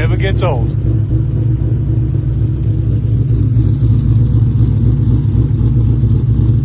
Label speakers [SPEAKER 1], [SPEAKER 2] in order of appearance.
[SPEAKER 1] never gets old.